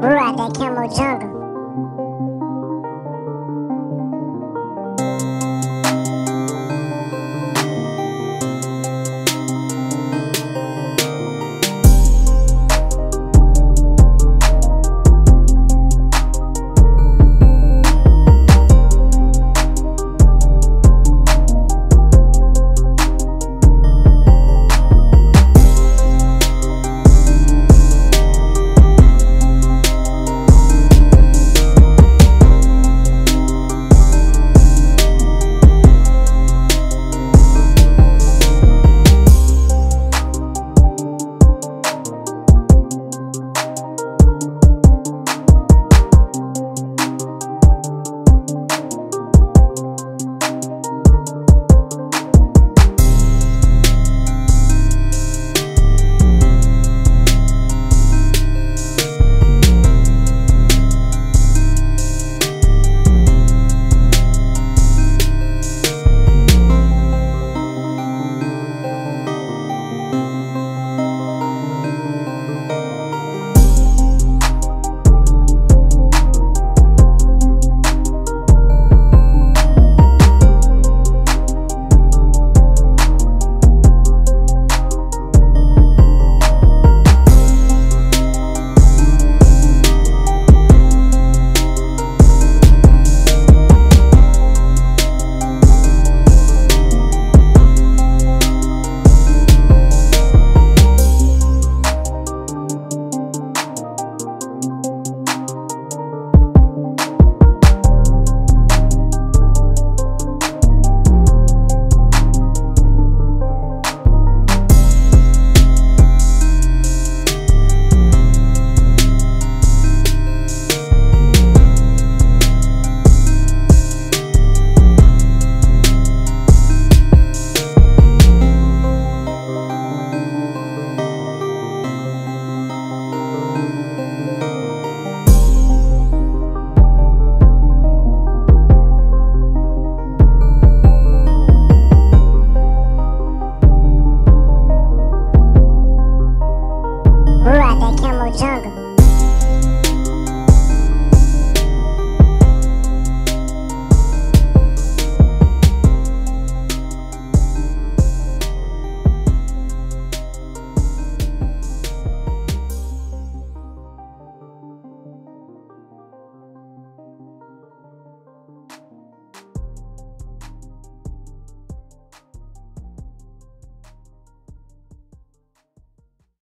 We're at that camo jungle.